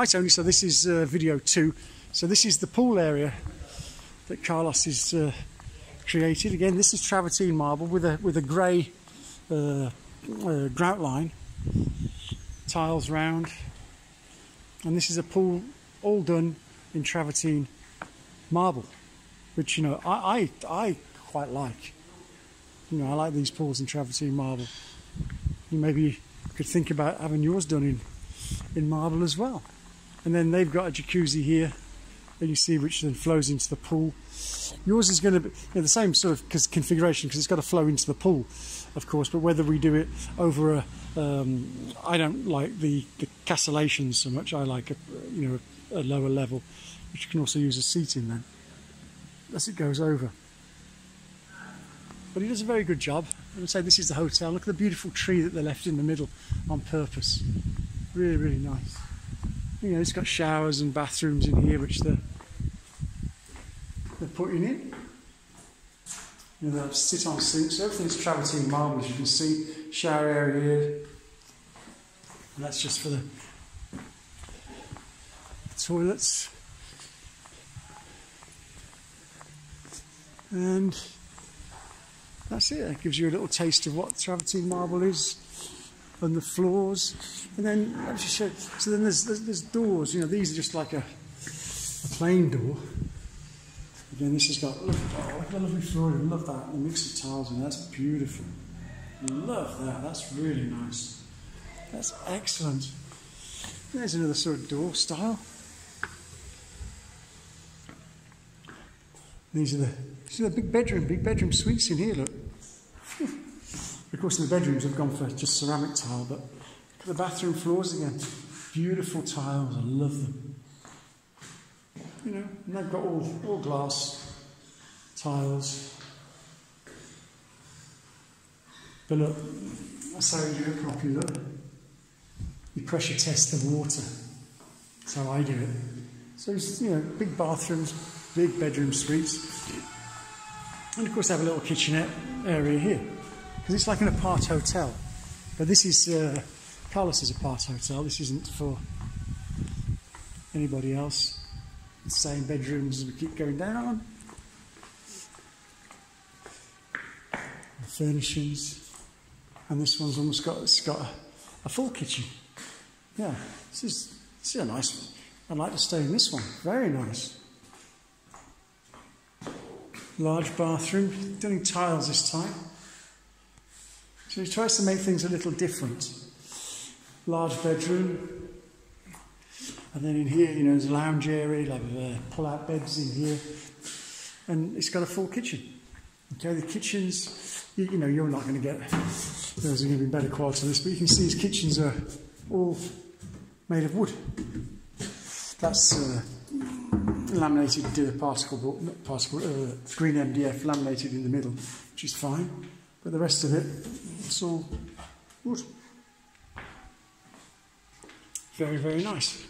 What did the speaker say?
Hi Tony, so this is uh, video two. So this is the pool area that Carlos has uh, created. Again, this is travertine marble with a with a grey uh, uh, grout line, tiles round, and this is a pool all done in travertine marble, which you know I I, I quite like. You know, I like these pools in travertine marble. You maybe could think about having yours done in in marble as well. And then they've got a jacuzzi here that you see which then flows into the pool. Yours is going to be you know, the same sort of configuration because it's got to flow into the pool, of course. But whether we do it over a, um, I don't like the, the castellations so much. I like a, you know a, a lower level, which you can also use as seating then, as it goes over. But he does a very good job. I would say this is the hotel. Look at the beautiful tree that they left in the middle on purpose. Really, really nice. You know, it's got showers and bathrooms in here, which they're, they're putting in. You know, they sit on sinks. Everything's travertine marble, as you can see. Shower area here. And that's just for the toilets. And that's it. It gives you a little taste of what travertine marble is and the floors. And then let just show. So then there's, there's, there's doors. You know, these are just like a, a plain door. Again, this has got look, oh, look at the lovely flooring. Love that. The mix of tiles and that's beautiful. Love that. That's really nice. That's excellent. There's another sort of door style. These are the, are the big bedroom, big bedroom suites in here, look. Of course, in the bedrooms, I've gone for just ceramic tile, but the bathroom floors again. Beautiful tiles, I love them. You know, and they've got all, all glass tiles. But look, that's how you do it properly, look. You pressure test the water. That's how I do it. So it's, you know, big bathrooms, big bedroom suites. And of course, I have a little kitchenette area here because it's like an apart hotel. But this is uh, Carlos's apart hotel. This isn't for anybody else. The same bedrooms as we keep going down. The furnishings, and this one's almost got it's got a, a full kitchen. Yeah, this is this is a nice one. I'd like to stay in this one. Very nice. Large bathroom, doing tiles this time. So he tries to make things a little different. Large bedroom. And then in here, you know, there's a lounge area, like uh, pull-out beds in here. And it's got a full kitchen. Okay, the kitchens, you, you know, you're not going to get, those are going to be better quality than this, but you can see his kitchens are all made of wood. That's uh, laminated uh, particle board, not particle, uh, green MDF laminated in the middle, which is fine. But the rest of it, wood. Very, very nice.